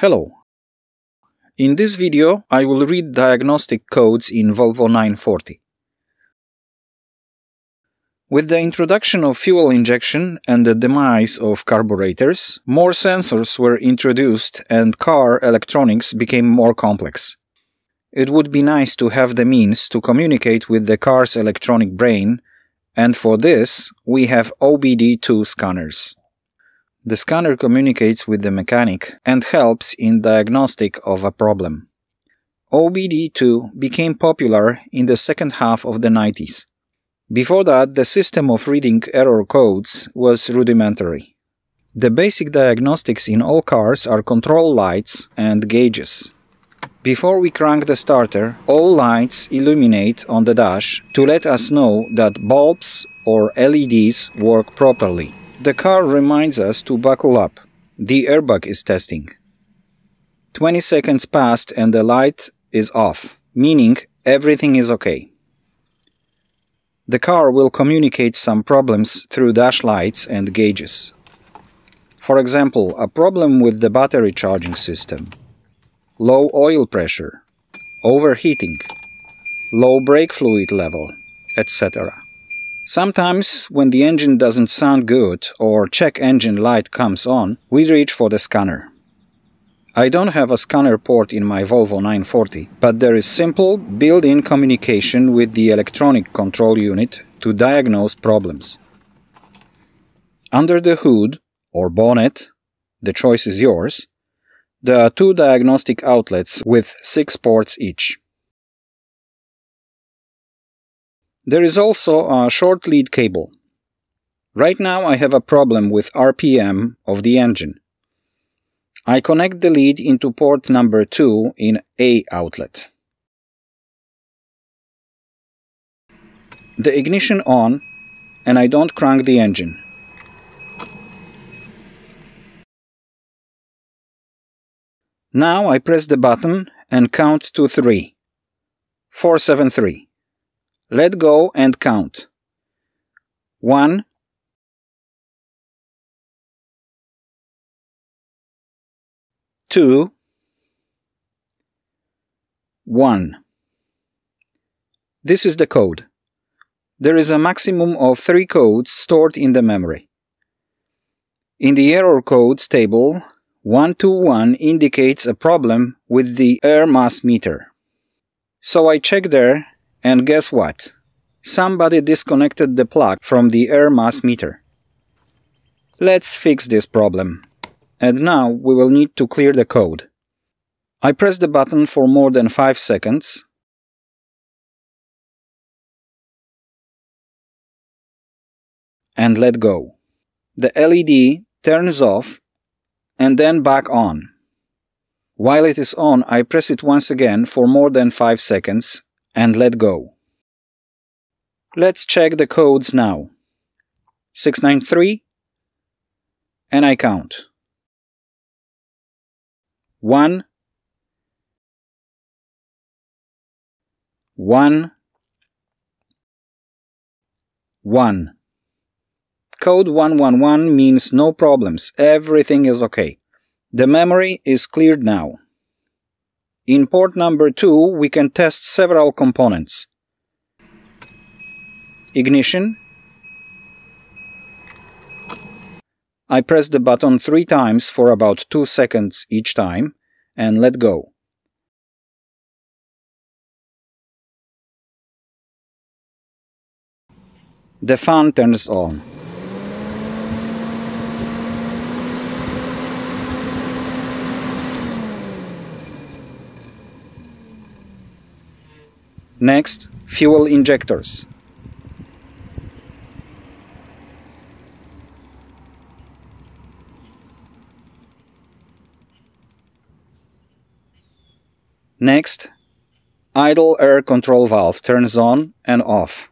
Hello. In this video, I will read diagnostic codes in Volvo 940. With the introduction of fuel injection and the demise of carburetors, more sensors were introduced and car electronics became more complex. It would be nice to have the means to communicate with the car's electronic brain, and for this, we have OBD2 scanners. The scanner communicates with the mechanic and helps in diagnostic of a problem. OBD2 became popular in the second half of the 90s. Before that, the system of reading error codes was rudimentary. The basic diagnostics in all cars are control lights and gauges. Before we crank the starter, all lights illuminate on the dash to let us know that bulbs or LEDs work properly. The car reminds us to buckle up. The airbag is testing. 20 seconds passed and the light is off, meaning everything is okay. The car will communicate some problems through dash lights and gauges. For example, a problem with the battery charging system, low oil pressure, overheating, low brake fluid level, etc. Sometimes, when the engine doesn't sound good or check engine light comes on, we reach for the scanner. I don't have a scanner port in my Volvo 940, but there is simple built-in communication with the electronic control unit to diagnose problems. Under the hood, or bonnet, the choice is yours, there are two diagnostic outlets with six ports each. There is also a short lead cable. Right now I have a problem with RPM of the engine. I connect the lead into port number 2 in A outlet. The ignition on and I don't crank the engine. Now I press the button and count to 3. 473. Let go and count. One, two, one. This is the code. There is a maximum of three codes stored in the memory. In the error codes table, 121 indicates a problem with the air mass meter. So I check there and guess what? Somebody disconnected the plug from the air mass meter. Let's fix this problem. And now we will need to clear the code. I press the button for more than 5 seconds. And let go. The LED turns off and then back on. While it is on, I press it once again for more than 5 seconds and let go. Let's check the codes now. 693 and I count. 1 1 1 Code 111 means no problems, everything is okay. The memory is cleared now. In port number 2, we can test several components. Ignition. I press the button three times for about 2 seconds each time and let go. The fan turns on. Next, fuel injectors. Next, idle air control valve turns on and off.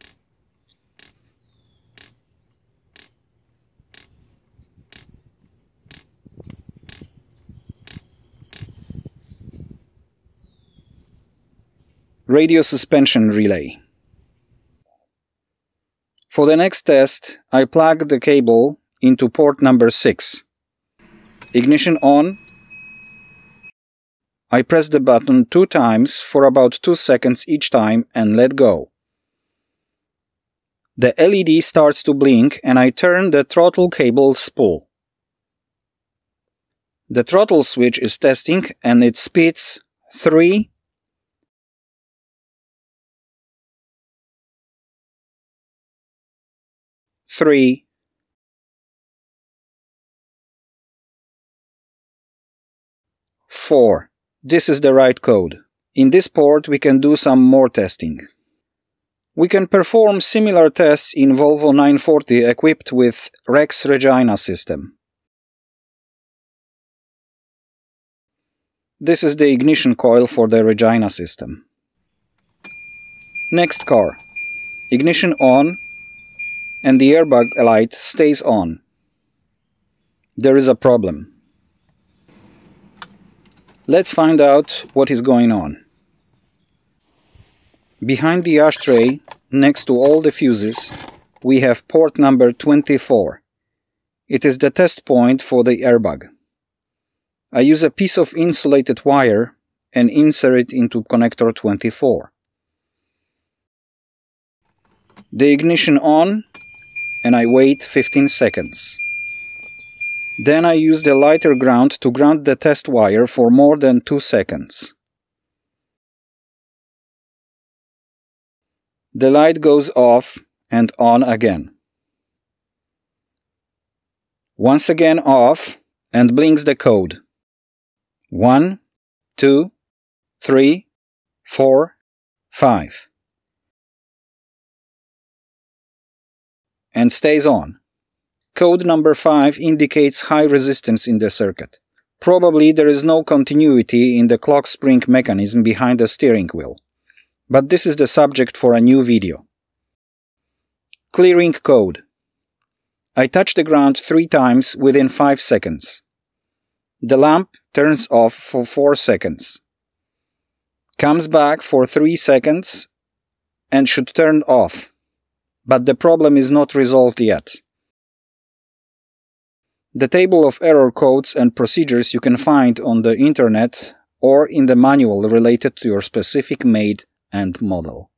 Radio suppression relay. For the next test, I plug the cable into port number 6. Ignition on I press the button two times for about 2 seconds each time and let go. The LED starts to blink and I turn the throttle cable spool. The throttle switch is testing and it speeds 3 3 4 this is the right code. In this port we can do some more testing. We can perform similar tests in Volvo 940 equipped with Rex Regina system. This is the ignition coil for the Regina system. Next car. Ignition on and the airbag light stays on. There is a problem. Let's find out what is going on. Behind the ashtray, next to all the fuses, we have port number 24. It is the test point for the airbag. I use a piece of insulated wire and insert it into connector 24. The ignition on and I wait 15 seconds. Then I use the lighter ground to ground the test wire for more than 2 seconds. The light goes off and on again. Once again off and blinks the code. 1, 2, 3, 4, 5. And stays on. Code number 5 indicates high resistance in the circuit. Probably there is no continuity in the clock spring mechanism behind the steering wheel. But this is the subject for a new video. Clearing code. I touch the ground three times within 5 seconds. The lamp turns off for 4 seconds. Comes back for 3 seconds and should turn off. But the problem is not resolved yet. The table of error codes and procedures you can find on the internet or in the manual related to your specific made and model.